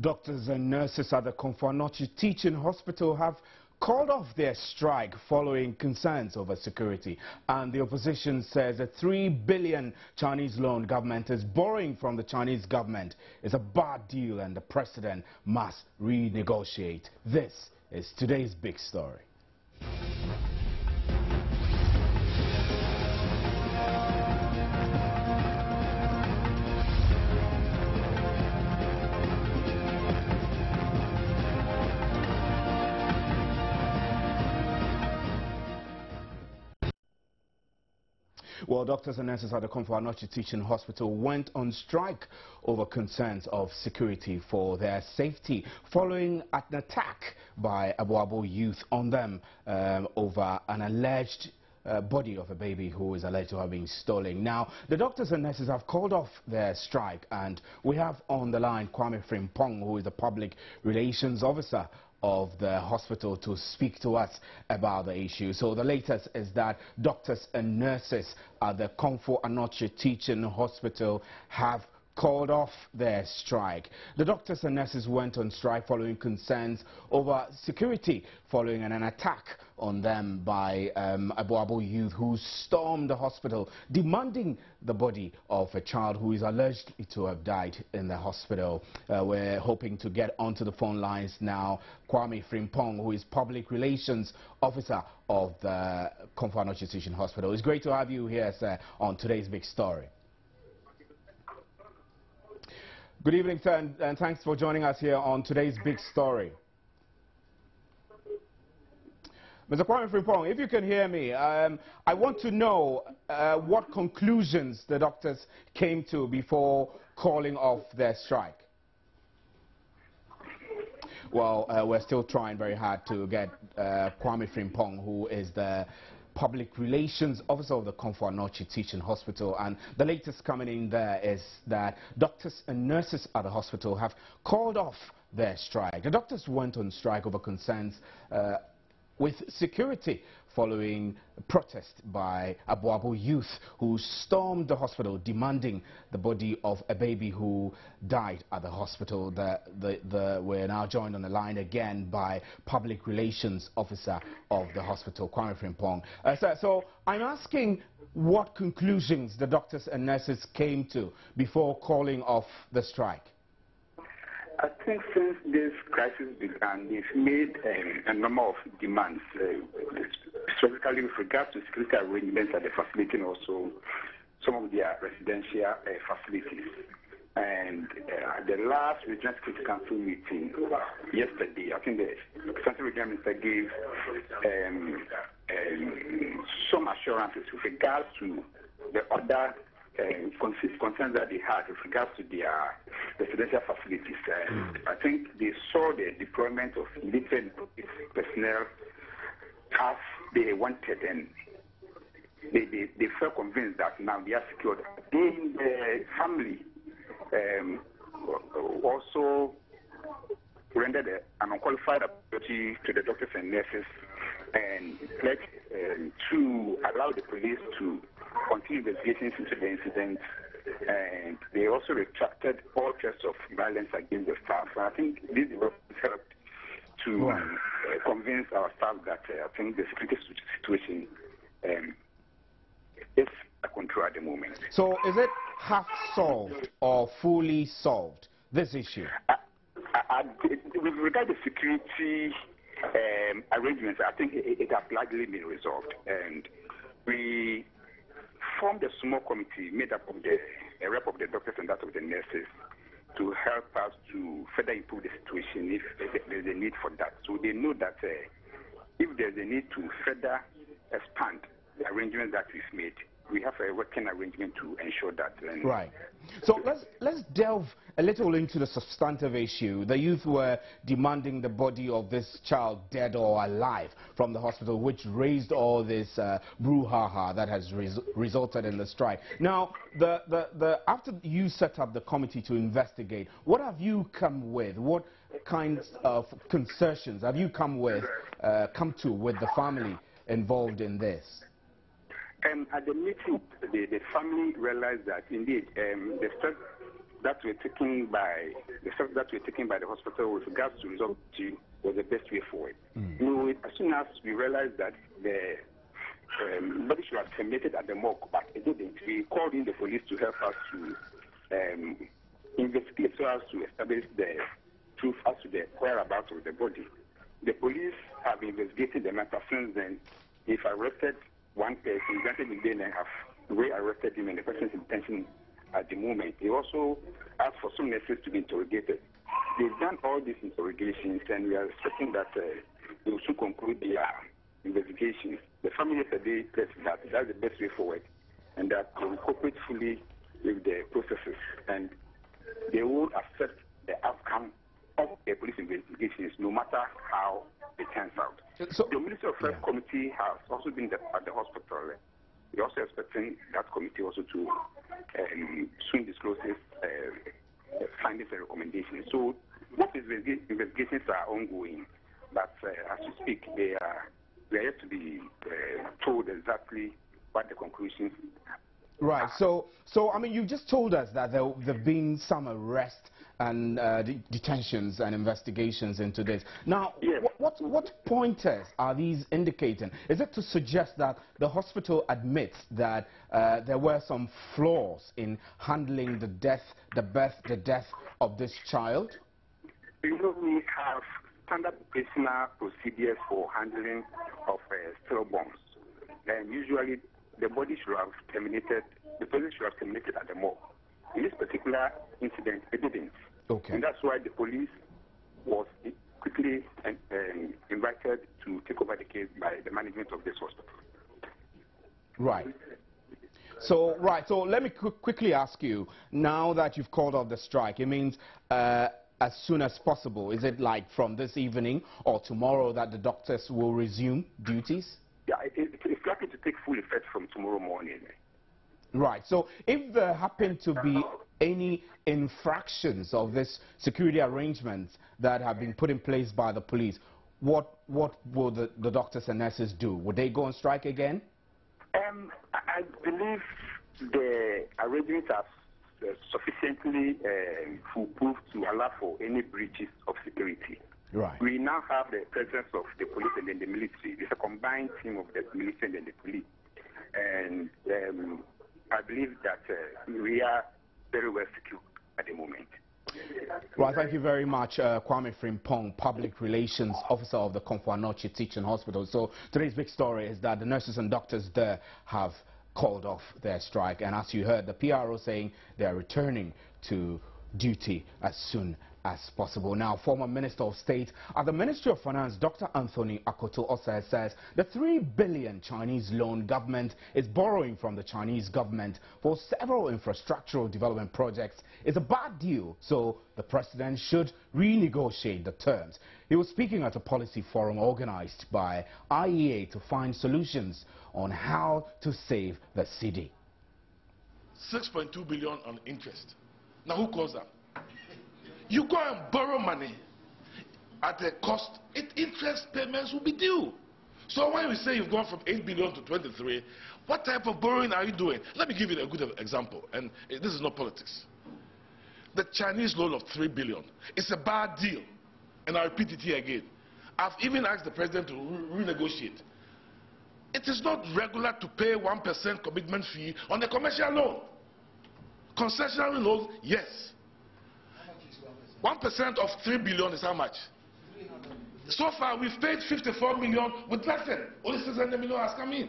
Doctors and nurses at the Komfo Anokye Teaching Hospital have called off their strike following concerns over security. And the opposition says a 3 billion Chinese loan government is borrowing from the Chinese government is a bad deal and the president must renegotiate. This is today's big story. Well, doctors and nurses at the Komfo Anokye Teaching Hospital went on strike over concerns of security for their safety following an attack by Aboabo youth on them um, over an alleged uh, body of a baby who is alleged to have been stolen. Now, the doctors and nurses have called off their strike, and we have on the line Kwame Frimpong, who is the public relations officer of the hospital to speak to us about the issue. So the latest is that doctors and nurses at the Komfo Anokye Teaching Hospital have called off their strike. The doctors and nurses went on strike following concerns over security following an, attack on them by um, Aboabo youth who stormed the hospital demanding the body of a child who is alleged to have died in the hospital. Uh, we're hoping to get onto the phone lines now. Kwame Frimpong, who is public relations officer of the Teaching Hospital. It's great to have you here, sir, on today's big story. Good evening, and, and, thanks for joining us here on today's big story. Mr. Kwame Frimpong, if you can hear me, um, I want to know uh, what conclusions the doctors came to before calling off their strike. Well, uh, we're still trying very hard to get uh, Kwame Frimpong, who is the Public Relations Officer of the Komfo Anokye Teaching Hospital. And the latest coming in there is that doctors and nurses at the hospital have called off their strike. The doctors went on strike over concerns uh, with security following protest by Aboabo youth who stormed the hospital demanding the body of a baby who died at the hospital. The, the, the, we're now joined on the line again by Public Relations Officer of the hospital, Kwame Frimpong. Uh, so, so I'm asking what conclusions the doctors and nurses came to before calling off the strike. I think since this crisis began, they've made um, a number of demands, uh, specifically with regard to security arrangements at the facility and also some of their residential uh, facilities. And uh, the last Regional Security Council meeting yesterday, I think the Central Regional Minister gave um, um, some assurances with regards to the other uh, concerns that they had with regards to their residential facilities. mm. I think they saw the deployment of military personnel as they wanted, and they, they, they felt convinced that now they are secured. Then the family um, also rendered an unqualified apology to the doctors and nurses and pledged um, to allow the police to continue investigations into the incident. And they also retracted all cases of violence against the staff. I think this development helped to uh, convince our staff that uh, I think the security situation um, is a control at the moment. So is it half solved or fully solved, this issue? Uh, uh, with regard to security um, arrangements, I think it, it, has largely been resolved. And we formed a small committee made up of the a rep of the doctors and that of the nurses to help us to further improve the situation if there's a need for that. So they know that uh, if there's a need to further expand the arrangements that we've made, we have a working arrangement to ensure that. right. So let's let's delve a little into the substantive issue. The youth were demanding the body of this child, dead or alive, from the hospital, which raised all this uh, brouhaha that has res resulted in the strike. Now, the, the, the, after you set up the committee to investigate, what have you come with? What kinds of concessions have you come with, uh, come to with the family involved in this? Um, at the meeting, the, the family realized that indeed um, the steps that were taken by the steps that were taken by the hospital with regards to resolve to was the best way forward. Mm. You know, as soon as we realized that the um, body should have terminated at the morgue, but it didn't. We called in the police to help us to um, investigate so as to establish the truth as to the whereabouts of the body. The police have investigated the matter since then. If arrested one person, granted the day and have re-arrested him and the person's intention at the moment. They also asked for some nurses to be interrogated. They've done all these interrogations and we are expecting that uh, they will soon conclude their investigations. The family yesterday said that that's the best way forward and that they will cooperate fully with the processes and they will accept the outcome of the police investigations no matter how it turns out. So, the Ministry of Health yeah. Committee has also been at the hospital. We're also expecting that committee also to um, soon disclose its uh, findings and recommendations. So both investigations are ongoing, but uh, as we speak, they are, they are yet to be uh, told exactly what the conclusions Right. So, so I mean, you just told us that there have been some arrests and uh, detentions and investigations into this. Now, yes. what, what, what pointers are these indicating? Is it to suggest that the hospital admits that uh, there were some flaws in handling the death, the birth, the death of this child? You know, we have standard operational procedures for handling of uh, stillborns. And usually the body should have terminated, the person should have terminated at the morgue. In this particular incident, it didn't. Okay. And that's why the police was quickly um, invited to take over the case by the management of this hospital. Right. So, right, so let me qu quickly ask you, now that you've called off the strike, it means uh, as soon as possible. Is it like from this evening or tomorrow that the doctors will resume duties? Yeah, it, it, it's likely to take full effect from tomorrow morning. Right. So if there happen to be any infractions of this security arrangements that have been put in place by the police, what what will the, the doctors and nurses do? Would they go on strike again? Um, I believe the arrangements are uh, sufficiently uh, foolproof to allow for any breaches of security. Right. We now have the presence of the police and then the military. It's a combined team of the military and the police. And um, I believe that uh, we are very well secured at the moment. Well, thank you very much, uh, Kwame Frimpong, Public Relations Officer of the Komfo Anokye Teaching Hospital. So today's big story is that the nurses and doctors there have called off their strike. And as you heard, the PRO saying they are returning to duty as soon as possible. Now, former Minister of State at the Ministry of Finance, Dr. Anthony Akoto Osei says the 3 billion Chinese loan government is borrowing from the Chinese government for several infrastructural development projects is a bad deal, so the president should renegotiate the terms. He was speaking at a policy forum organized by IEA to find solutions on how to save the city. 6.2 billion on interest. Now who calls that? You go and borrow money at a cost, it, interest payments will be due. So when we say you've gone from 8 billion to 23, what type of borrowing are you doing? Let me give you a good example, and this is not politics. The Chinese loan of 3 billion is a bad deal, and I repeat it here again. I've even asked the president to re renegotiate. It is not regular to pay 1% commitment fee on a commercial loan. Concessional loans, yes. 1% of 3 billion is how much? So far, we've paid 54 million with nothing. Only 600 million has come in.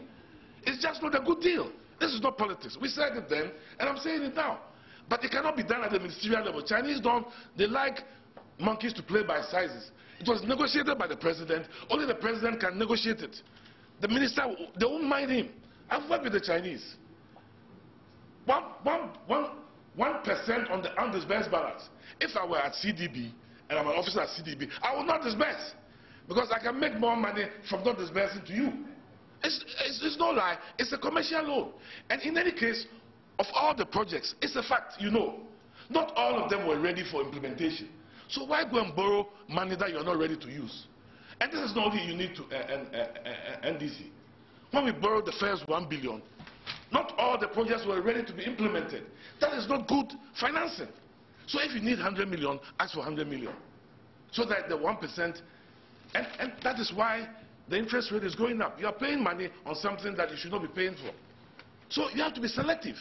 It's just not a good deal. This is not politics. We said it then, and I'm saying it now. But it cannot be done at the ministerial level. Chinese don't, they like monkeys to play by sizes. It was negotiated by the president. Only the president can negotiate it. The minister, they won't mind him. I've worked with the Chinese. One, one, one, one percent on the undisbursed balance. If I were at CDB and I'm an officer at CDB, I would not disburse because I can make more money from not disbursing to you. It's, it's, it's no lie. It's a commercial loan. And in any case, of all the projects, it's a fact, you know, not all of them were ready for implementation. So why go and borrow money that you're not ready to use? And this is not only unique to uh, uh, uh, NDC. When we borrowed the first one billion, not all the projects were ready to be implemented. That is not good financing. So if you need 100 million, ask for 100 million. So that the 1%, and, and that is why the interest rate is going up. You are paying money on something that you should not be paying for. So you have to be selective.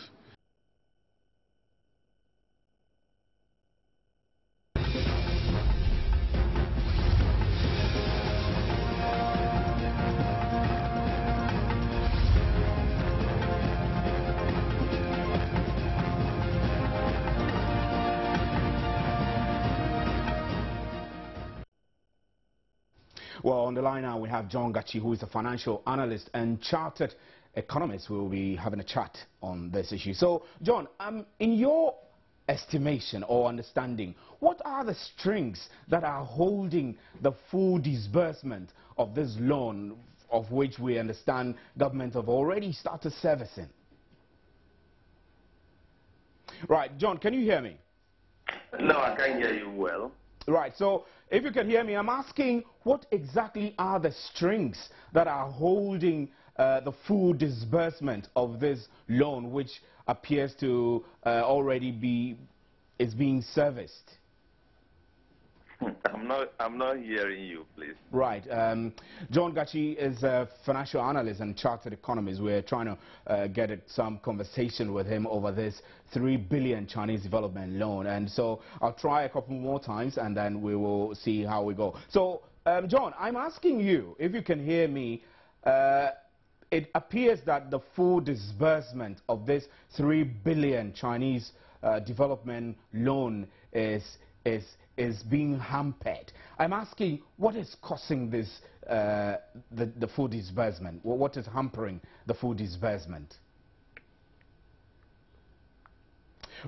Well, on the line now we have John Gatsi, who is a financial analyst and chartered economist. We will be having a chat on this issue. So, John, um, in your estimation or understanding, what are the strings that are holding the full disbursement of this loan, of which we understand government have already started servicing? Right, John, can you hear me? No, I can't hear you well. Right, so if you can hear me, I'm asking what exactly are the strings that are holding uh, the full disbursement of this loan, which appears to uh, already be is being serviced? I'm not, I'm not hearing you, please. Right. Um, John Gatsi is a financial analyst and chartered economist. We're trying to uh, get some conversation with him over this 3 billion Chinese development loan. And so I'll try a couple more times and then we will see how we go. So, um, John, I'm asking you, if you can hear me, uh, it appears that the full disbursement of this 3 billion Chinese uh, development loan is, is is being hampered. I'm asking what is causing this, uh, the, the full disbursement? What is hampering the full disbursement?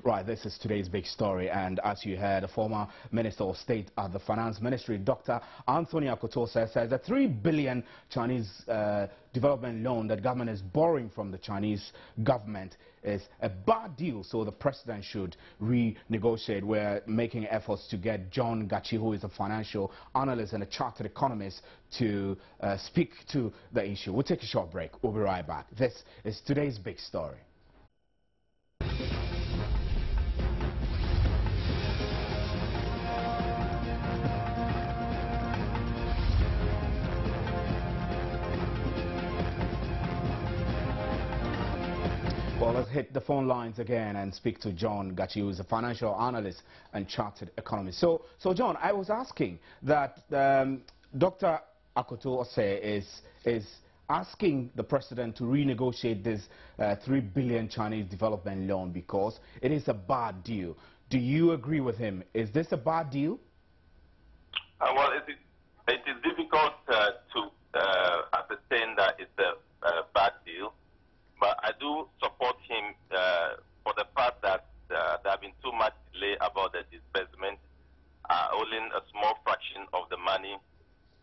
Right, this is today's big story, and as you heard, former Minister of State at the Finance Ministry, Dr. Anthony Akoto, says the 3 billion Chinese uh, development loan that government is borrowing from the Chinese government is a bad deal, so the president should renegotiate. We're making efforts to get John Gatsi, who is a financial analyst and a chartered economist, to uh, speak to the issue. We'll take a short break. We'll be right back. This is today's big story. Well, let's hit the phone lines again and speak to John Gatsi, who is a financial analyst and chartered economist. So, so John, I was asking that um, Dr. Akoto Osei is, is asking the president to renegotiate this uh, 3 billion Chinese development loan because it is a bad deal. Do you agree with him? Is this a bad deal? Uh, well, it is, it is difficult uh, to uh, ascertain that it's a, a bad but I do support him uh, for the fact that uh, there have been too much delay about the disbursement. Uh, only a small fraction of the money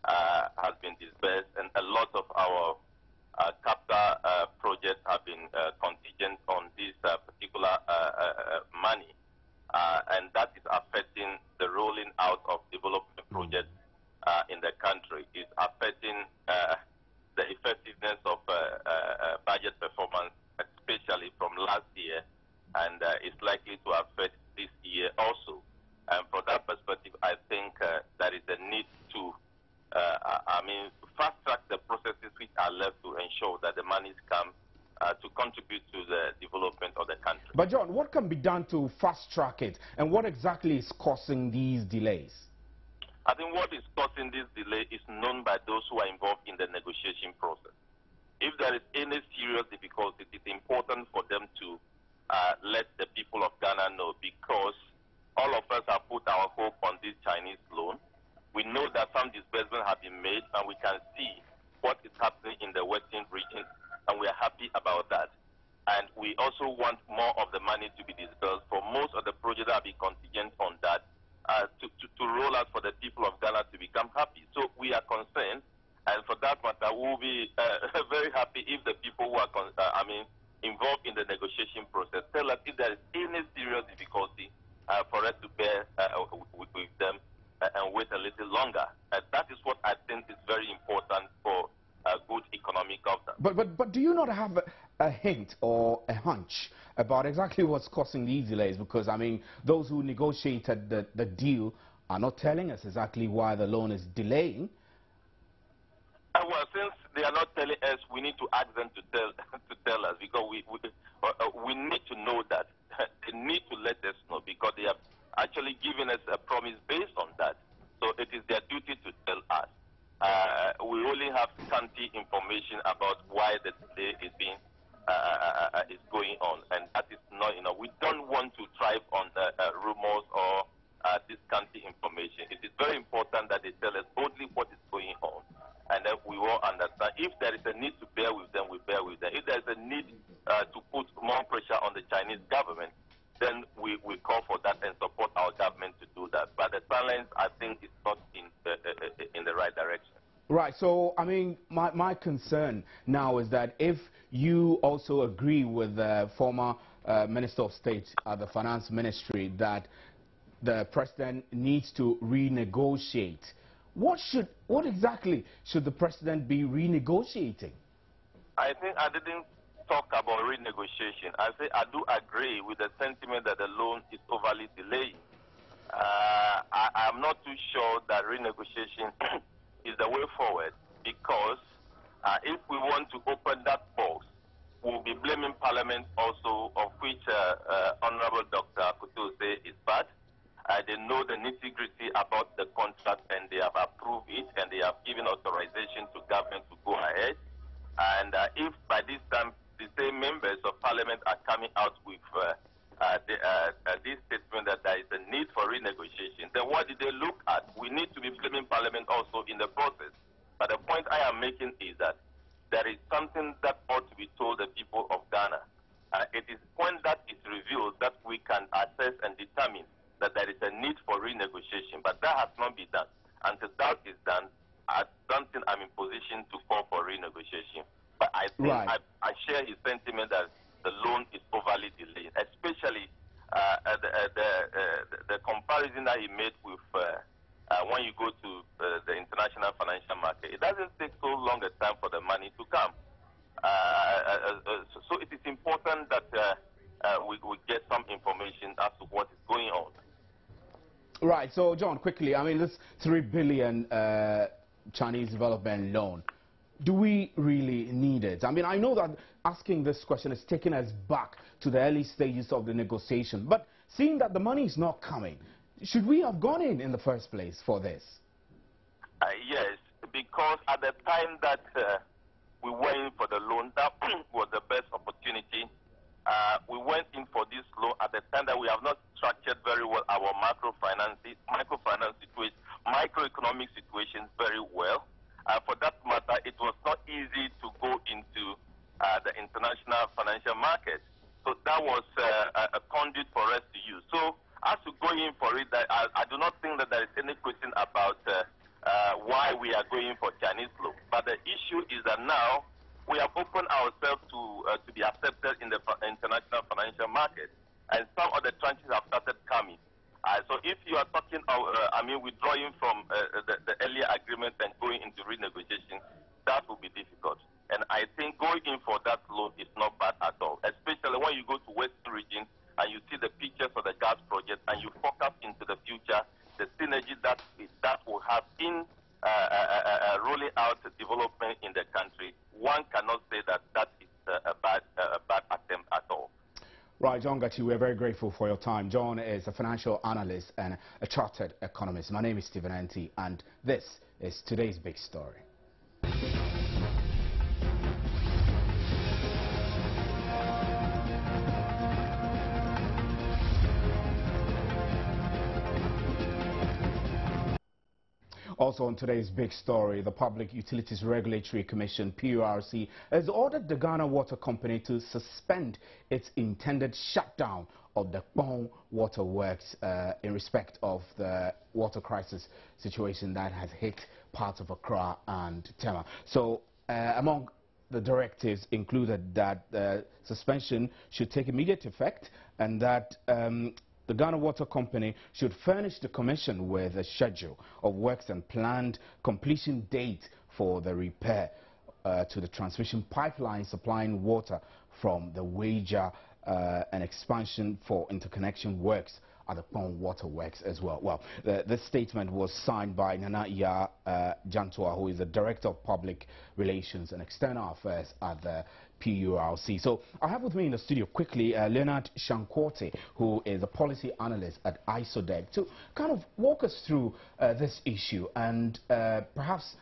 uh, has been disbursed, and a lot of our uh, capital uh, projects have been contingent on this particular money, and that is affecting the rolling out of development projects in the country. It's affecting the effectiveness of uh, uh, budget performance, especially from last year, and uh, it's likely to affect this year also. And from that perspective, I think there is a need to, I mean, fast track the processes which are left to ensure that the monies come uh, to contribute to the development of the country. But John, what can be done to fast track it, and what exactly is causing these delays? I think what is causing this delay is known by those who are involved in the negotiation process. If there is any serious difficulty, it is important for them to uh, let the people of Ghana know because all of us have put our hope on this Chinese loan. We know that some disbursements have been made and we can see what is happening in the Western region and we are happy about that. And we also want more of the money to be disbursed for most of the projects that have been contingent on that uh, to, to, to, roll out for the people of Ghana to become happy. So we are concerned, and for that matter, we will be uh, very happy if the people who are, uh, I mean, involved in the negotiation process tell us if there is any serious difficulty uh, for us to bear uh, with, with, them and wait a little longer. that is what I think is very important for good economic governance. But, but, but do you not have a hint or a hunch about exactly what's causing these delays because, I mean, those who negotiated the, the deal are not telling us exactly why the loan is delaying. Uh, well, since they are not telling us, we need to ask them to tell to tell us because we we, uh, uh we need to know that they need to let us know because they have actually given us a promise based on that. So it is their duty to tell us. Uh, we only have scanty information about why the delay is being uh, uh, uh, is going on, and that is not you know we don't want to thrive on rumors or scanty information. It is very important that they tell us boldly what is going on, and then we all understand. If there is a need to bear with them, we bear with them. If there is a need to put more pressure on the Chinese government, then we, we call for that and support our government to do that. But the silence, I think, is not in, uh, uh, in the right direction. Right. So, I mean, my, my concern now is that if you also agree with the former uh, Minister of State at the Finance Ministry that the President needs to renegotiate, what should, what exactly should the President be renegotiating? I think I didn't talk about renegotiation, I say I do agree with the sentiment that the loan is overly delayed. Uh, I, am not too sure that renegotiation is the way forward because uh, if we want to open that box, we'll be blaming Parliament also, of which uh, uh Honorable Dr. Akoto Osei is part. Uh, they know the nitty-gritty about the contract and they have approved it and they have given authorization to government to go ahead. And uh, if by this time the same members of parliament are coming out with uh, the, uh, uh, this statement that there is a need for renegotiation, then what did they look at? We need to be blaming parliament also in the process. But the point I am making is that there is something that ought to be told the people of Ghana. Uh, it is when that is revealed that we can assess and determine that there is a need for renegotiation. But that has not been done. Until that is done, I don't think I'm in position to call for renegotiation. But I think right. I, I, share his sentiment that the loan is overly delayed, especially uh, uh, the, uh, the, uh, the, comparison that he made with uh, uh, when you go to uh, the international financial market. It doesn't take so long a time for the money to come. Uh, uh, so it is important that we, we get some information as to what is going on. Right. So, John, quickly, I mean, this three billion Chinese development loan do we really need it? I mean, I know that asking this question is taking us back to the early stages of the negotiation, but seeing that the money is not coming, should we have gone in in the first place for this? Uh, yes, because at the time that uh, we went in for the loan, that was the best opportunity. Uh, we went in for this loan at the time that we have not structured very well our microfinance, microfinance situation, microeconomic situation very well. Uh, for that matter, it was not easy to go into uh, the international financial market. So that was uh, a, a, conduit for us to use. So as to going in for it, I, I do not think that there is any question about uh, uh, why we are going for Chinese law. But the issue is that now we have opened ourselves to, uh, to be accepted in the international financial market. And some of the tranches have started coming. Uh, so if you are talking, uh, I mean, withdrawing from uh, the, the, earlier agreement and going into renegotiation, that will be difficult. And I think going in for that loan is not bad at all, especially when you go to Western region and you see the pictures of the gas project and you focus into the future, the synergy that that will have in uh, uh, uh, rolling out development in the country, one cannot say that that is a bad, a bad attempt at all. Right, John Gatsi, we're very grateful for your time. John is a financial analyst and a chartered economist. My name is Stephen Anti, and this is today's big story. Also on today's big story, the Public Utilities Regulatory Commission, PURC, has ordered the Ghana Water Company to suspend its intended shutdown of the Kpong Water Works uh, in respect of the water crisis situation that has hit parts of Accra and Tema. So uh, among the directives included that the suspension should take immediate effect and that um, the Ghana Water Company should furnish the Commission with a schedule of works and planned completion date for the repair uh, to the transmission pipeline supplying water from the wager uh, and expansion for interconnection works at the Kpong Waterworks as well. Well, the, this statement was signed by Nana Yaa uh, Jantuah, who is the Director of Public Relations and External Affairs at the PURC. So I have with me in the studio quickly uh, Leonard Shang-Quartey, who is a policy analyst at ISODEC, to kind of walk us through uh, this issue and uh, perhaps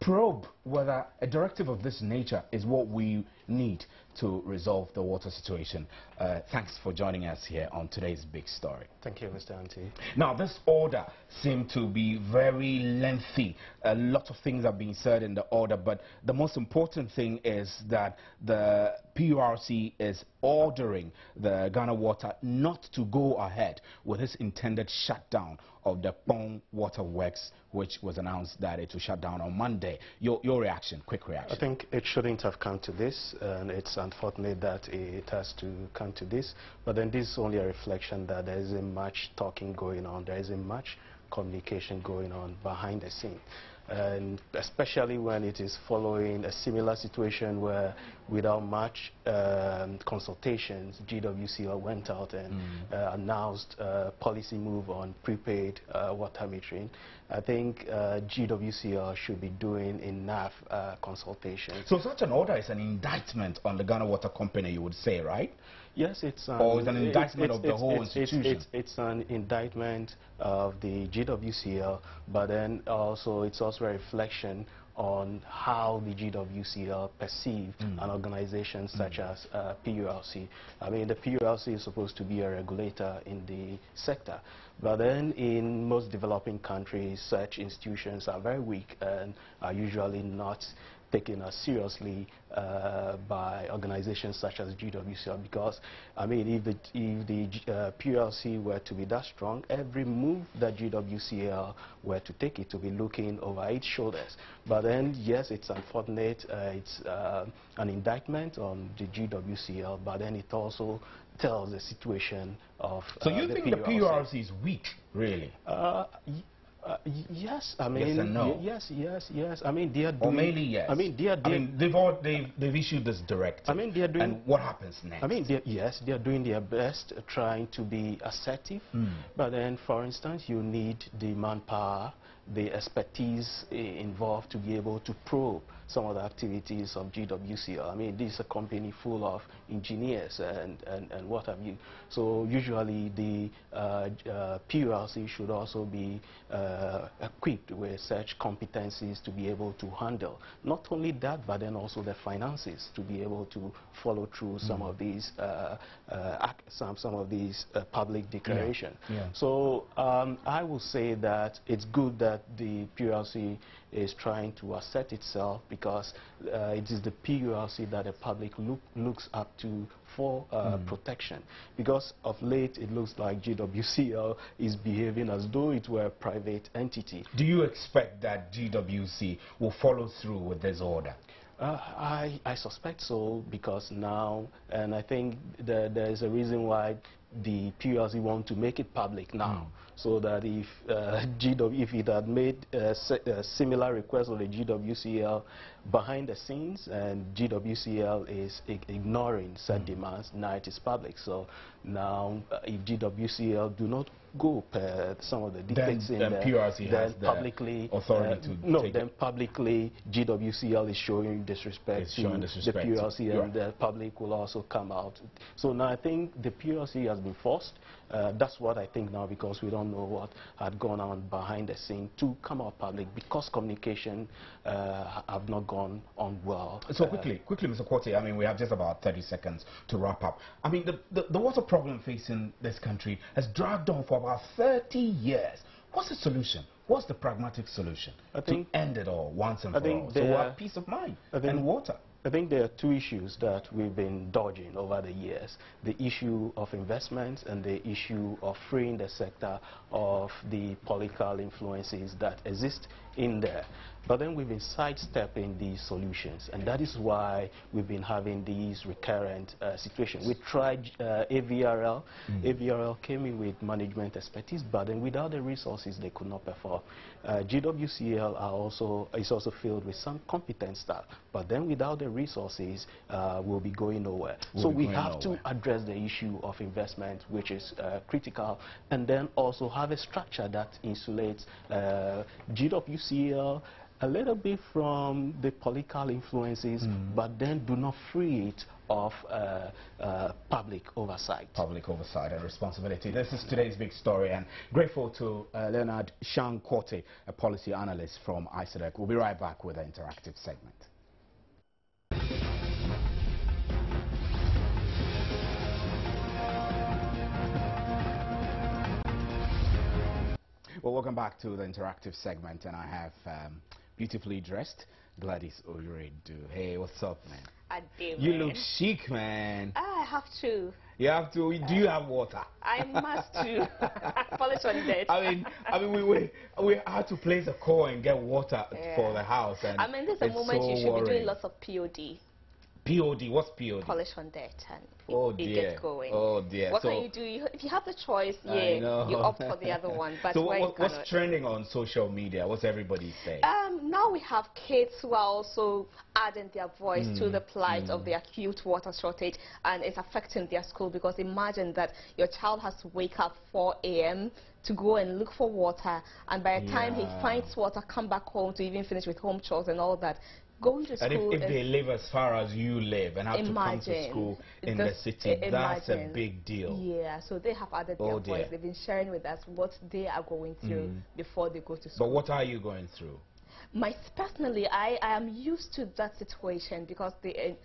probe whether a directive of this nature is what we need to resolve the water situation. Uh, thanks for joining us here on today's big story. Thank you, Mr. Ante. Now, this order seemed to be very lengthy. A lot of things are being said in the order, but the most important thing is that the PURC is ordering the Ghana Water not to go ahead with its intended shutdown of the Kpong Water Works, which was announced that it will shut down on Monday. Your, your reaction, quick reaction. I think it shouldn't have come to this, and it's unfortunate that it has to come to this. But then this is only a reflection that there isn't much talking going on. There isn't much communication going on behind the scene and especially when it is following a similar situation where without much um, consultations, GWCL went out and mm. uh, announced a policy move on prepaid uh, water metering. I think uh, GWCL should be doing enough uh, consultation. So such an order is an indictment on the Ghana Water Company, you would say, right? Yes, it's an, or it's an indictment it's, of the whole it's, institution. It's, an indictment of the GWCL, but then also it's also a reflection on how the GWCL perceived mm. an organization such mm. as uh, PURC. I mean, the PURC is supposed to be a regulator in the sector, but then in most developing countries, such institutions are very weak and are usually not taken as seriously uh, by organizations such as GWCL because, I mean, if the, if the uh, PURC were to be that strong, every move that GWCL were to take it to be looking over its shoulders. But then, yes, it's unfortunate. Uh, it's uh, an indictment on the GWCL, but then it also tells the situation of So you uh, think the PURC is weak, really? Uh, uh, yes, I mean, yes, no. yes, yes, yes. I mean, they are doing. Or mainly yes. I mean, they are. Doing, I mean, they've all they've they've issued this directive. I mean, they are doing. And what happens next? I mean, yes, they are doing their best, uh, trying to be assertive. Mm. But then, for instance, you need the manpower the expertise involved to be able to probe some of the activities of GWCL. I mean, this is a company full of engineers and, and, and what have you. So usually the uh, uh, should also be uh, equipped with such competencies to be able to handle not only that, but then also the finances to be able to follow through some mm. of these uh, uh, some, some of these uh, public declaration. Yeah. Yeah. So um, I will say that it's good that the PURC is trying to assert itself because uh, it is the PURC that the public look, looks up to for uh, mm. protection. Because of late, it looks like GWCL is behaving as though it were a private entity. Do you expect that GWC will follow through with this order? Uh, I, I suspect so because now, and I think there is a reason why the PURC want to make it public now, mm. so that if uh, GW, if it had made similar request of the GWCL behind the scenes, and GWCL is ignoring said mm. demands, now it is public. So now, uh, if GWCL do not go per some of the dictates then, in then PURC then publicly authority uh, no then it. publicly GWCL is showing disrespect it's to showing disrespect the PURC and the public will also come out so now I think the PURC has been forced uh, that's what I think now because we don't know what had gone on behind the scene to come out public because communication uh, have not gone on well. So uh, quickly, quickly, Mr. Quartey, I mean, we have just about 30 seconds to wrap up. I mean, the, the, the water problem facing this country has dragged on for about 30 years. What's the solution? What's the pragmatic solution I think to end it all once and I for all? So we have peace of mind and water. I think there are two issues that we've been dodging over the years. The issue of investments and the issue of freeing the sector of the political influences that exist in there. But then we've been sidestepping these solutions, and that is why we've been having these recurrent uh, situations. We tried uh, AVRL. Mm. AVRL came in with management expertise, but then without the resources, they could not perform. Uh, GWCL also, is also filled with some competent staff, but then without the resources, uh, we'll be going nowhere. We'll so we have nowhere. to address the issue of investment, which is uh, critical, and then also have a structure that insulates uh, GWCL a little bit from the political influences, mm. but then do not free it of uh, uh, public oversight. Public oversight and responsibility. This is today's big story, and grateful to uh, Leonard Shang-Quartey, a policy analyst from ISODEC. We'll be right back with an interactive segment. Well, welcome back to the interactive segment, and I have um, beautifully dressed Gladys Oyeredu. Hey, what's up, man? I do. You look chic, man. I have to. You have to. Do you have water? I must to. Polish on it. I mean, I mean, we we we had to place a call and get water yeah. for the house. And I mean, there's a moment so you should worrying. be doing lots of POD. POD. What's POD? Polish on debt and oh it, gets going. Oh dear. What so can you do? You, if you have the choice, yeah, you opt for the other one. But so what, what's trending on social media? What's everybody saying? Um, now we have kids who are also adding their voice mm. to the plight mm. of the acute water shortage, and it's affecting their school because imagine that your child has to wake up 4 a.m. to go and look for water, and by the yeah. time he finds water, come back home to even finish with home chores and all that going to school. And if, if they live as far as you live and have to come to school in the, the city, imagine, that's a big deal. Yeah, so they have added oh their voice. They've been sharing with us what they are going through mm. before they go to school. But what are you going through? My personally, I, I am used to that situation because the, in,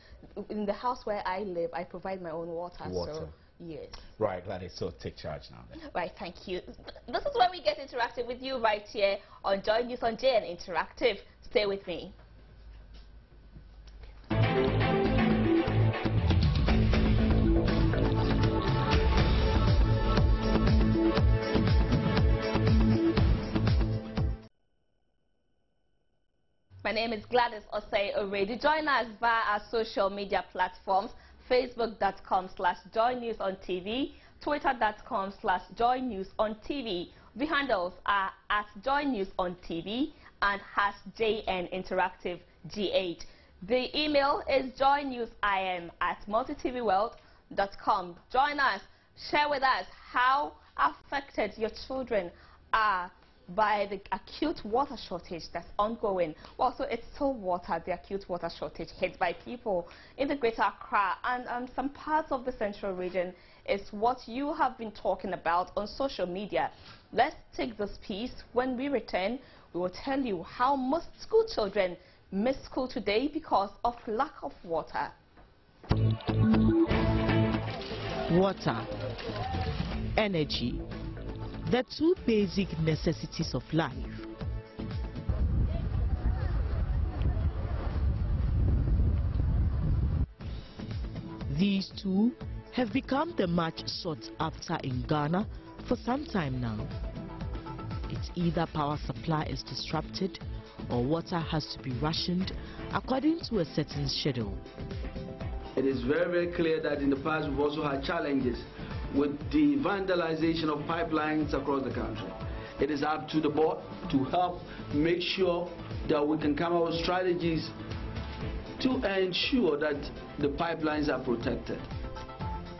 in the house where I live, I provide my own water. Water. So Yes. Right, Gladys, so take charge now then. Right, thank you. This is where we get interactive with you right here on Joy News on JN Interactive. Stay with me. My name is Gladys Osei Oyeredu. Join us via our social media platforms, facebook.com slash joynews twitter.com slash joynews. The handles are at joynews and hash JN Interactive G8. The email is joynewsim at multitvworld.com. Join us, share with us how affected your children are by the acute water shortage that's ongoing. Well, so it's still water, the acute water shortage hit by people in the greater Accra and um, some parts of the central region is what you have been talking about on social media. Let's take this piece. When we return, we will tell you how most school children miss school today because of lack of water. Water, energy, the two basic necessities of life. These two have become the much sought after in Ghana for some time now. It's either power supply is disrupted or water has to be rationed according to a certain schedule. It is very, very clear that in the past we've also had challenges with the vandalization of pipelines across the country. It is up to the board to help make sure that we can come up with strategies to ensure that the pipelines are protected.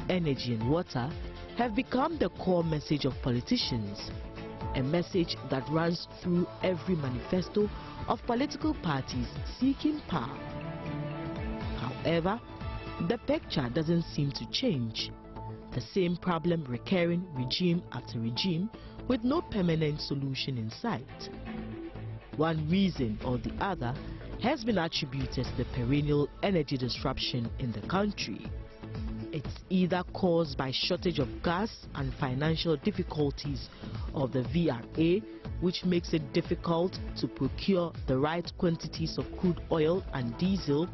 Energy and water have become the core message of politicians, a message that runs through every manifesto of political parties seeking power. However, the picture doesn't seem to change. The same problem recurring regime after regime with no permanent solution in sight. One reason or the other has been attributed to the perennial energy disruption in the country. It's either caused by shortage of gas and financial difficulties of the VRA which makes it difficult to procure the right quantities of crude oil and diesel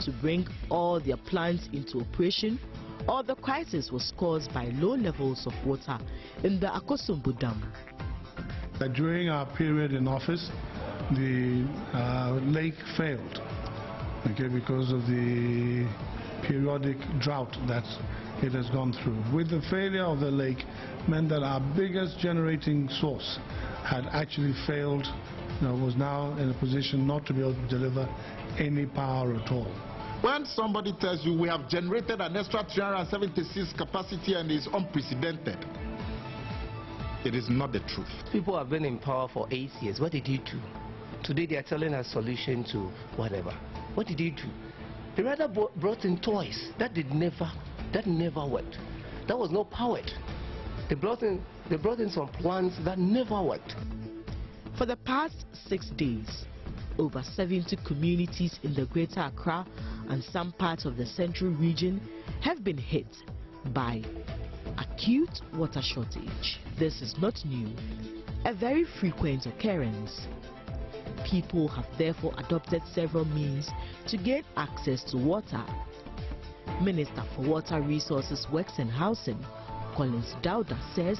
to bring all their plants into operation or the crisis was caused by low levels of water in the Akosombo Dam. During our period in office, the uh, lake failed, okay, because of the periodic drought that it has gone through. With the failure of the lake meant that our biggest generating source had actually failed, you know, was now in a position not to be able to deliver any power at all. When somebody tells you we have generated an extra 376 capacity and is unprecedented, it is not the truth. People have been in power for eight years. What did you do? Today they are telling us solution to whatever. What did you do? They rather brought in toys. That did never, that never worked. That was not powered. They brought in, they brought in some plans that never worked. For the past six days, over 70 communities in the Greater Accra and some parts of the central region have been hit by acute water shortage. This is not new, a very frequent occurrence. People have therefore adopted several means to gain access to water. Minister for Water Resources, Works and Housing, Collins Dauda says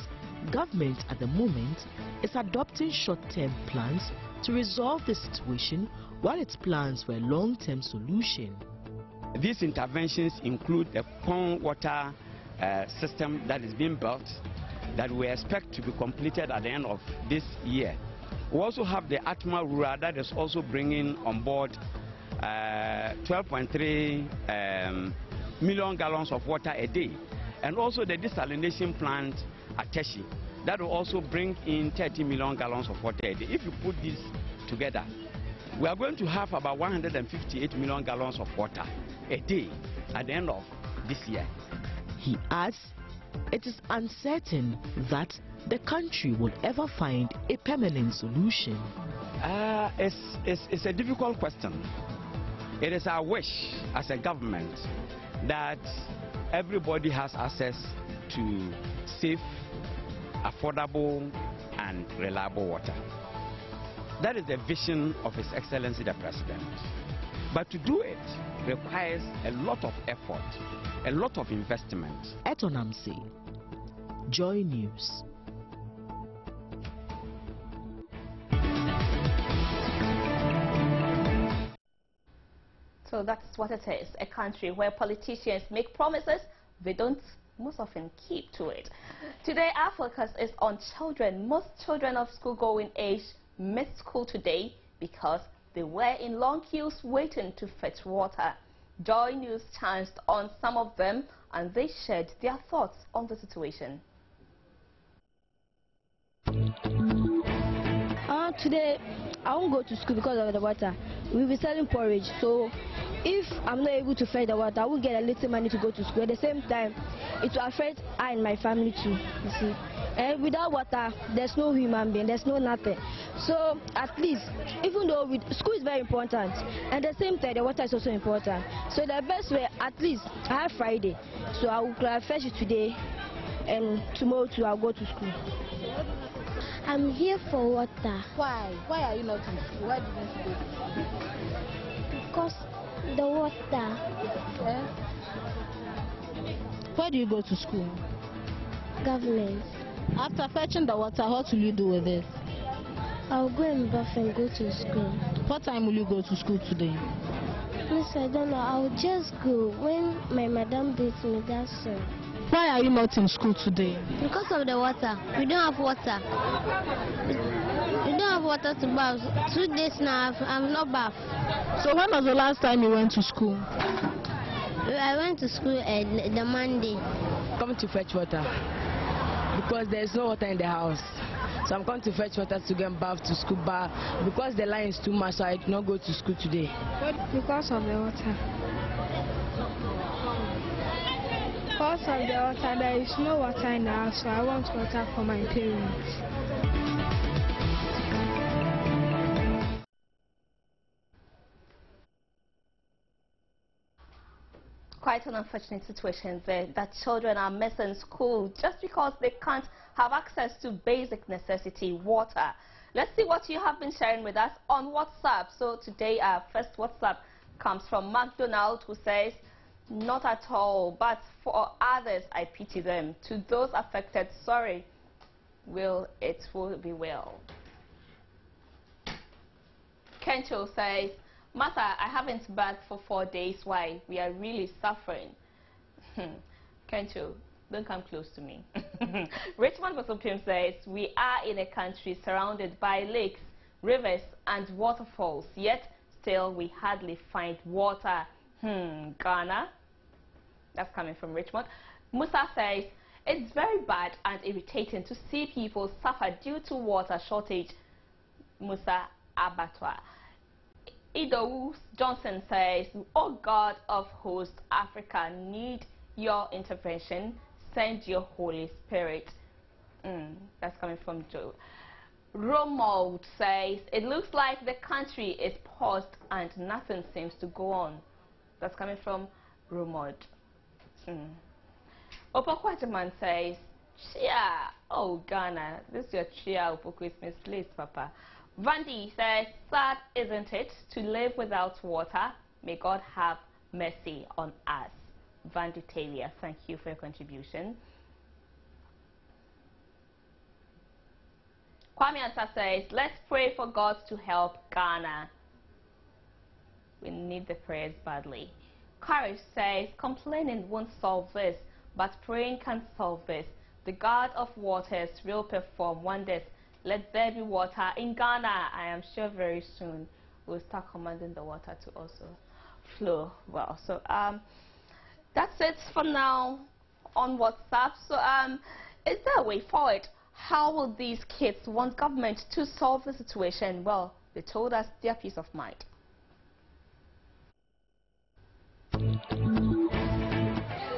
government at the moment is adopting short-term plans to resolve the situation while its plans for a long-term solution. These interventions include a Kpong water uh, system that is being built that we expect to be completed at the end of this year. We also have the Atma Rural that is also bringing on board 12.3 uh, um, million gallons of water a day. And also the desalination plant at Teshie that will also bring in 30 million gallons of water a day. If you put this together, we are going to have about 158 million gallons of water a day at the end of this year. He adds, it is uncertain that the country will ever find a permanent solution. Uh, it's, it's, it's a difficult question. It is our wish as a government that everybody has access to safe, affordable, and reliable water. That is the vision of His Excellency the President. But to do it requires a lot of effort, a lot of investment. Etonamsi, Joy News. So that's what it is, a country where politicians make promises they don't most often keep to it. Today our focus is on children. Most children of school-going age missed school today because they were in long queues waiting to fetch water. Joy News chanced on some of them and they shared their thoughts on the situation. Uh, today, I won't go to school because of the water. We'll be selling porridge, so if I'm not able to fetch the water, I will get a little money to go to school. At the same time, it will affect I and my family too, you see. And without water, there's no human being, there's no nothing. So at least, even though school is very important, and at the same time, the water is also important. So the best way, at least, I have Friday, so I will fetch it today, and tomorrow too, I'll go to school. I'm here for water. Why? Why are you not in school? Why didn't you go to school? Because the water. Yeah. Where do you go to school? Government. After fetching the water, what will you do with it? I'll go and bath and go to school. What time will you go to school today? Miss, I don't know. I'll just go when my madam beats me, that's all. Why are you not in school today? Because of the water. We don't have water. We don't have water to bath. Two days now, I'm not bath. So when was the last time you went to school? I went to school uh, the Monday. Come to fetch water because there's no water in the house. So I'm going to fetch water to get bath to school, but because the line is too much, so I did not go to school today. Because of the water. Because of the water, there is no water in the house, so I want water for my parents. Quite an unfortunate situation there that children are missing school just because they can't have access to basic necessity water. Let's see what you have been sharing with us on WhatsApp. So today our first WhatsApp comes from McDonald who says, not at all, but for others I pity them. To those affected, sorry, will it will be well. Kencho says, Martha, I haven't bathed for four days. Why? We are really suffering. Kencho, don't come close to me. Richmond Bosopim says, we are in a country surrounded by lakes, rivers, and waterfalls, yet still we hardly find water. Hmm, Ghana? That's coming from Richmond. Musa says, it's very bad and irritating to see people suffer due to water shortage. Musa Abatwa. Ido Johnson says, Oh God of hosts, Africa need your intervention. Send your Holy Spirit. Mm, that's coming from Joe. Romold says, It looks like the country is paused and nothing seems to go on. That's coming from Romold. Mm. Opokwataman says, Chia, oh Ghana, this is your Chia for Christmas list, Papa. Vandy says, sad isn't it to live without water? May God have mercy on us. Vandy Tavia, thank you for your contribution. Kwame Anta says, let's pray for God to help Ghana. We need the prayers badly. Courage says, complaining won't solve this, but praying can solve this. The God of waters will perform wonders let there be water. In Ghana, I am sure very soon we'll start commanding the water to also flow well. So um, that's it for now on WhatsApp. So um, is there a way forward? How will these kids want government to solve the situation? Well, they told us their peace of mind.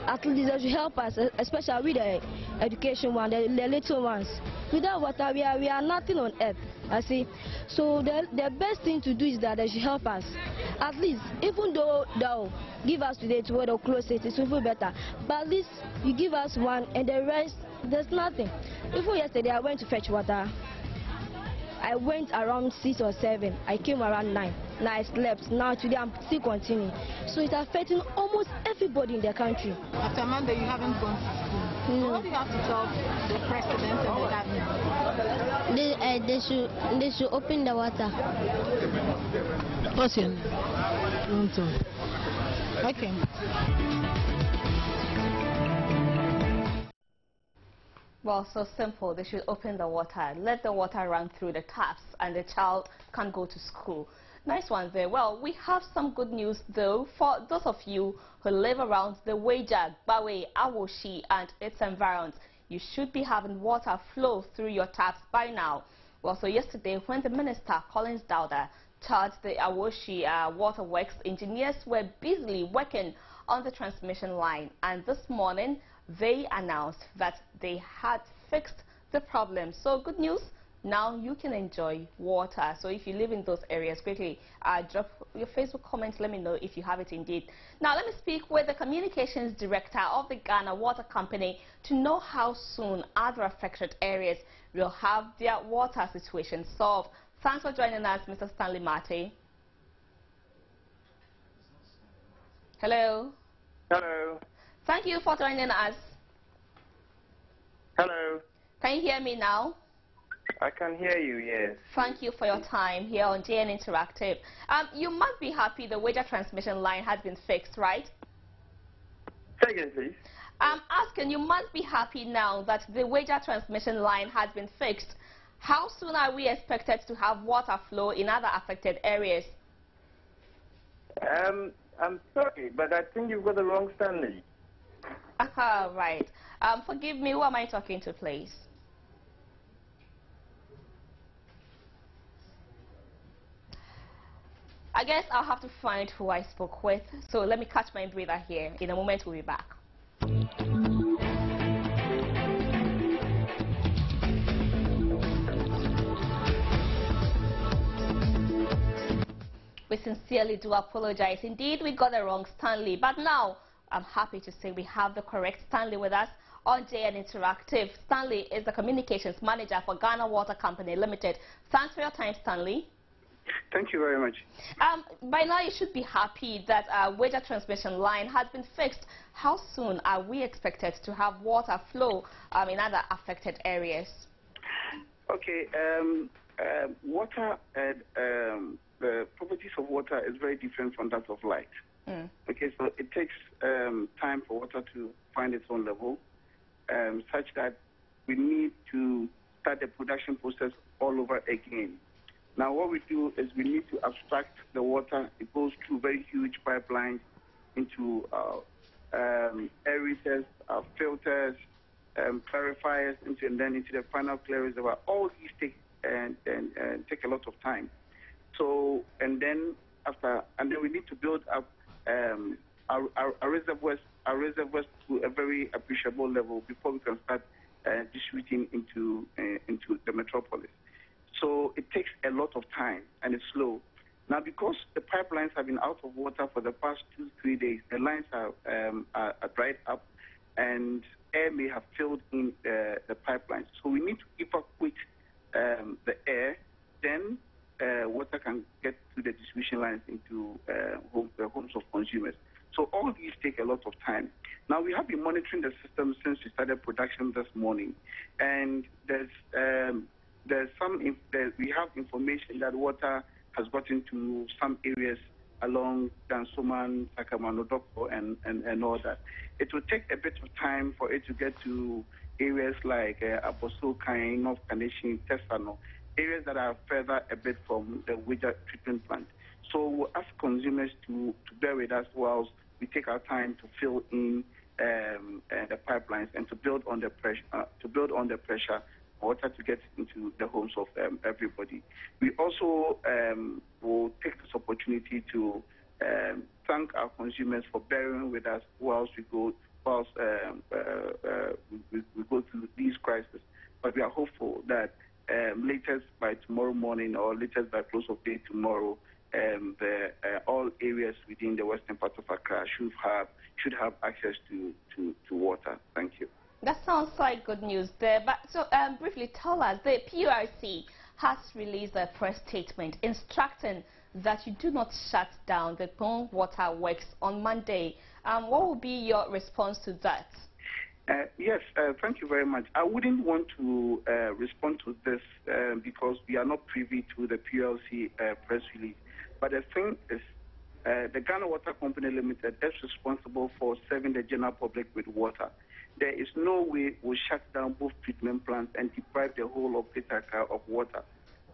At least they should help us, especially with the education one, the, the little ones. Without water, we are, we are nothing on earth. I see. So the, the best thing to do is that they should help us. At least, even though they'll give us today to they'll close it, it's even better. But at least you give us one and the rest, there's nothing. Even yesterday, I went to fetch water. I went around 6 or 7. I came around 9. Now I slept. Now today I'm still continuing. So it's affecting almost everybody in the country. After Monday, you haven't gone to school. Mm. So what do you have to tell the president and the government? They, uh, they, should, they should open the water. Name? Okay. Well, so simple. They should open the water, let the water run through the taps, and the child can go to school. Nice one there. Well, we have some good news, though, for those of you who live around the Weija, Bawe, Awoshi, and its environs. You should be having water flow through your taps by now. Well, so yesterday, when the Minister, Collins Dauda, charged the Awoshi uh, Waterworks engineers were busily working on the transmission line. And this morning, they announced that they had fixed the problem. So good news, now you can enjoy water. So if you live in those areas, quickly uh, drop your Facebook comments. Let me know if you have it indeed. Now let me speak with the communications director of the Ghana Water Company to know how soon other affected areas will have their water situation solved. Thanks for joining us, Mr. Stanley Martey. Hello. Hello. Thank you for joining us. Hello. Can you hear me now? I can hear you, yes. Thank you for your time here on JN Interactive. Um, you must be happy the Weija transmission line has been fixed, right? Say again, please. I'm asking, you must be happy now that the Weija transmission line has been fixed. How soon are we expected to have water flow in other affected areas? Um, I'm sorry, but I think you've got the wrong Stanley. Uh, right. Um, forgive me, who am I talking to, please? I guess I'll have to find who I spoke with. So let me catch my breather here. In a moment, we'll be back. We sincerely do apologize. Indeed, we got the wrong Stanley. But now, I'm happy to say we have the correct Stanley with us on JN Interactive. Stanley is the communications manager for Ghana Water Company Limited. Thanks for your time, Stanley. Thank you very much. Um, by now, you should be happy that our Weija transmission line has been fixed. How soon are we expected to have water flow um, in other affected areas? Okay. Um, uh, water had um, the properties of water is very different from that of light. Mm. Okay, so it takes um, time for water to find its own level, um, such that we need to start the production process all over again. Now, what we do is we need to abstract the water. It goes through very huge pipelines into uh, um, aerators, uh, filters, um, clarifiers, into, and then into the final clear reservoir. All these take and, and, and take a lot of time. So, and then after, and then we need to build up um, our, our, our, reservoirs, to a very appreciable level before we can start uh, distributing into uh, into the metropolis. So it takes a lot of time and it's slow. Now, because the pipelines have been out of water for the past two, three days, the lines are, um, are, are dried up and air may have filled in uh, the pipelines. So we need to evacuate um, the air, then uh, water can get to the distribution lines into uh, home, the homes of consumers. So all these take a lot of time. Now we have been monitoring the system since we started production this morning, and there's um, there's some there, we have information that water has gotten to some areas along Dansoman, Sakamanodoko, and, and, and all that. It will take a bit of time for it to get to areas like uh, Abossey Okai, North Kaneshie, Tesano, areas that are further a bit from the water treatment plant. So we'll ask consumers to, to bear with us whilst we take our time to fill in um, uh, the pipelines and to build on the pressure, uh, to build on the pressure water to get into the homes of um, everybody. We also um, will take this opportunity to um, thank our consumers for bearing with us whilst we go whilst um, uh, uh, we, we, go through these crises. But we are hopeful that um, latest by tomorrow morning or latest by close of day tomorrow, um, the, uh, all areas within the western part of Accra should have should have access to, to, to water. Thank you. That sounds like good news there. But so um, briefly tell us, the PURC has released a press statement instructing that you do not shut down the Kpong Water Works on Monday. Um, what will be your response to that? Uh, yes, uh, thank you very much. I wouldn't want to uh, respond to this uh, because we are not privy to the PURC uh, press release. But the thing is, uh, the Ghana Water Company Limited is responsible for serving the general public with water there is no way we'll shut down both treatment plants and deprive the whole of Accra of water.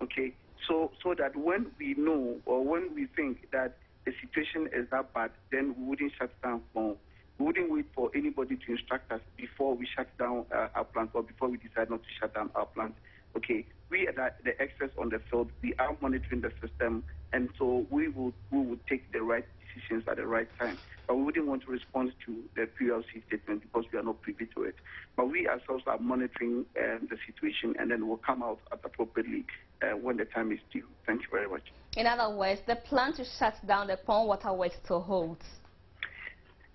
Okay, so so that when we know or when we think that the situation is that bad, then we wouldn't shut down Kpong. We wouldn't wait for anybody to instruct us before we shut down uh, our plant or before we decide not to shut down our plant. Okay, we are the experts on the field. We are monitoring the system, and so we will we will take the right decisions at the right time. But we wouldn't want to respond to the PURC statement because we are not privy to it. But we ourselves are monitoring um, the situation and then we'll come out appropriately uh, when the time is due. Thank you very much. In other words, the plan to shut down the Kpong Waterworks still holds?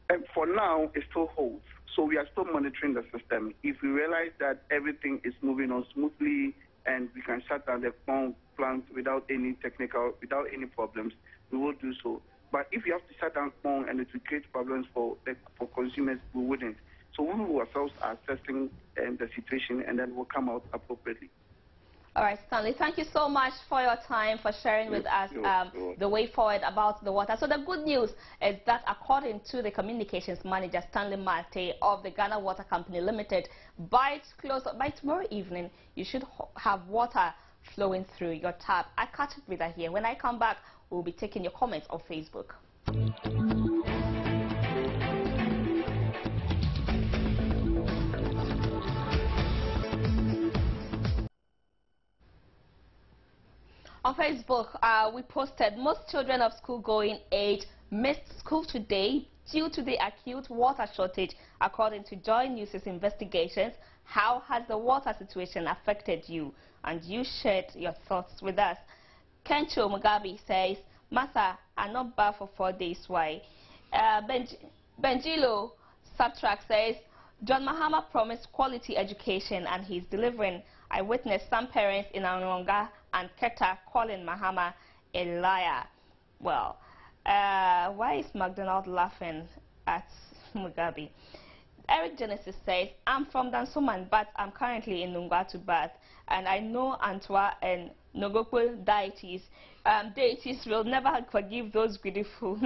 Um, for now, it still holds. So we are still monitoring the system. If we realize that everything is moving on smoothly and we can shut down the plant without any technical, without any problems, we will do so. But if you have to shut down Kpong and it will create problems for the, for consumers, we wouldn't. So we ourselves are assessing um, the situation and then we'll come out appropriately. All right, Stanley, thank you so much for your time, for sharing with us um, the way forward about the water. So the good news is that according to the communications manager, Stanley Martey of the Ghana Water Company Limited, by, close, by tomorrow evening, you should have water flowing through your tap. I catch it with her here. When I come back, we'll be taking your comments on Facebook. On Facebook, uh, we posted most children of school-going age missed school today due to the acute water shortage. According to Joy News' investigations, how has the water situation affected you? And you shared your thoughts with us. Kencho Mugabe says, Masa are not bad for four days. Why? Uh, Benj Benjilo Subtract says, John Mahama promised quality education and he's delivering. I witnessed some parents in Anloga and Keta calling Mahama a liar. Well, uh, why is McDonald laughing at Mugabe? Eric Genesis says, I'm from Dansoman, but I'm currently in Nungwatu Bath, and I know Antwa and Nogokwe deities. Um, deities will never forgive those greedy fools.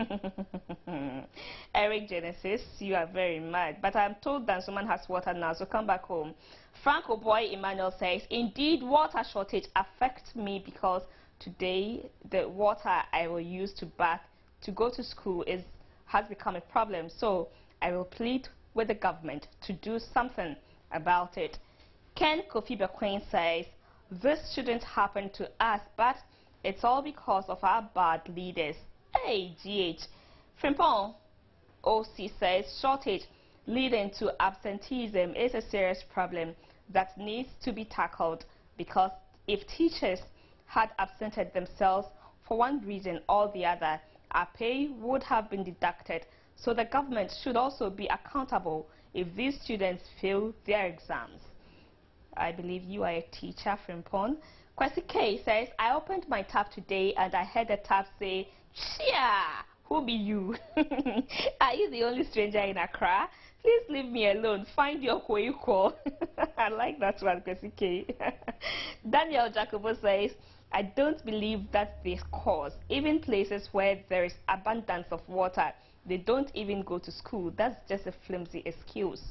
Eric Genesis, you are very mad. But I'm told that someone has water now, so come back home. Franco Boy Emmanuel says, Indeed, water shortage affects me because today the water I will use to bath to go to school is has become a problem. So I will plead with the government to do something about it. Ken Kofi Bequin says, this shouldn't happen to us, but it's all because of our bad leaders. Hey, GH. Frimpong OC says, shortage leading to absenteeism is a serious problem that needs to be tackled because if teachers had absented themselves for one reason or the other, our pay would have been deducted. So the government should also be accountable if these students fail their exams. I believe you are a teacher, Frimpon. Kwesi K says, I opened my tap today and I heard the tap say, Chia, who be you? are you the only stranger in Accra? Please leave me alone. Find your Koiko. I like that one, Kwesi K. Daniel Jacobo says, I don't believe that this cause. Even places where there is abundance of water, they don't even go to school. That's just a flimsy excuse.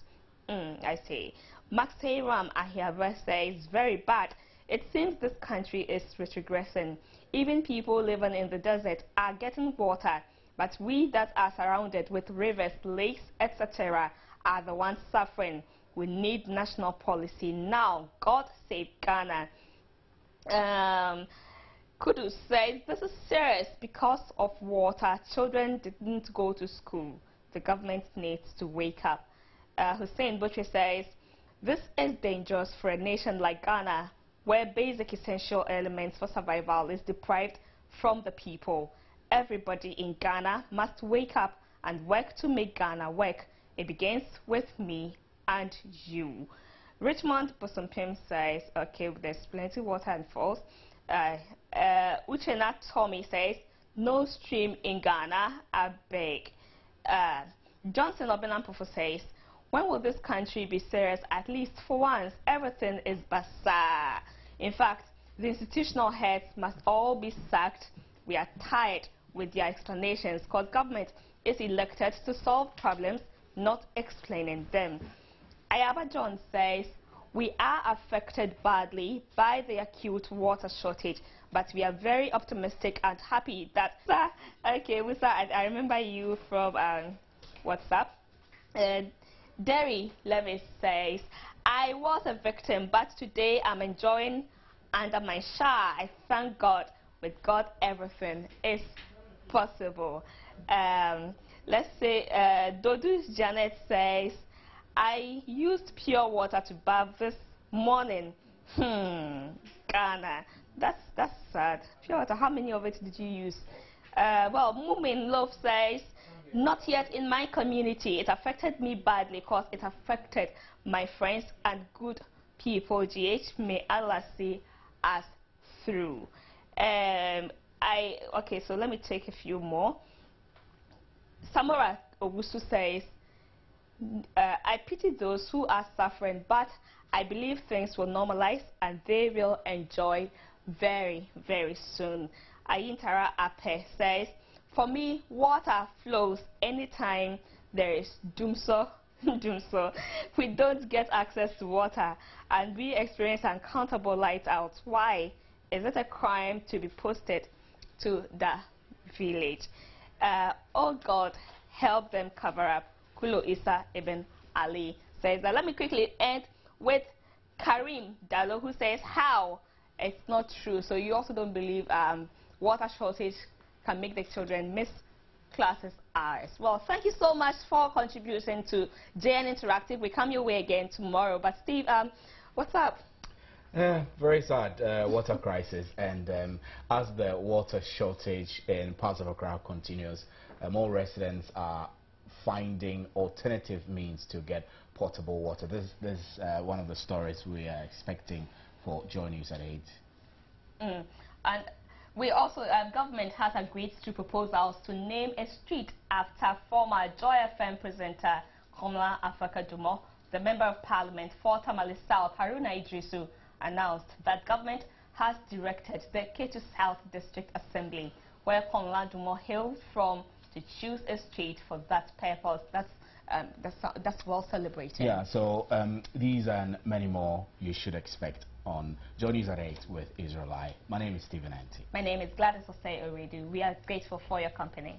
Mm, I say. Max Ram Ahiava says, very bad. It seems this country is retrogressing. Even people living in the desert are getting water, but we that are surrounded with rivers, lakes, etc. are the ones suffering. We need national policy now. God save Ghana. Um, Kudu says this is serious because of water. Children didn't go to school. The government needs to wake up. Uh, Hussein Butcher says this is dangerous for a nation like Ghana where basic essential elements for survival is deprived from the people. Everybody in Ghana must wake up and work to make Ghana work. It begins with me and you. Richmond Bosompim says, okay, there's plenty water and falls. Uh, uh, Uchena Tommy says, no stream in Ghana, I beg. Uh, Johnson Obenampofo says, when will this country be serious? At least for once, everything is bazaar. In fact, the institutional heads must all be sacked. We are tired with their explanations because government is elected to solve problems, not explaining them. Ayaba John says, we are affected badly by the acute water shortage, but we are very optimistic and happy that, sir, okay, Musa, I, I remember you from um, WhatsApp. Uh, Derry Levis says, I was a victim, but today I'm enjoying under my shower, I thank God. With God, everything is possible. Um, let's say uh, Dodus Janet says, I used pure water to bath this morning. Hmm, Ghana. That's, that's sad. Pure water, how many of it did you use? Uh, well, Mumin Love says, not yet in my community. It affected me badly because it affected my friends and good people. GH, may Allah see us through. Um, I, okay, so let me take a few more. Samora Ogusu says, uh, I pity those who are suffering, but I believe things will normalize and they will enjoy very, very soon. Ayintara Ape says, for me, water flows anytime there is dumsor. dumsor. We don't get access to water and we experience uncountable light out. Why? Is it a crime to be posted to the village? Uh, oh God, help them cover up. Kulo Isa Ibn Ali says that. Let me quickly end with Karim Dalo, who says, How? It's not true. So you also don't believe um, water shortage can make the children miss classes hours. Well, thank you so much for contributing to JN Interactive. We come your way again tomorrow. But Steve, um, what's up? Uh, very sad uh, water crisis and um, as the water shortage in parts of Accra continues, uh, more residents are finding alternative means to get potable water. This, this is uh, one of the stories we are expecting for Joy News at 8. Mm. And we also, uh, government has agreed to proposals to name a street after former Joy FM presenter Komla Afeke Dumor, the Member of Parliament for Tamale South, Haruna Iddrisu, announced that government has directed the Ketu South District Assembly, where Komla Dumor hails from, to choose a street for that purpose. That's um, that's, that's well celebrated. Yeah, so um, these and many more you should expect on Joy News at 8 with Israelite. My name is Stephen Anti. My name is Gladys Osei Oredu. We are grateful for your company.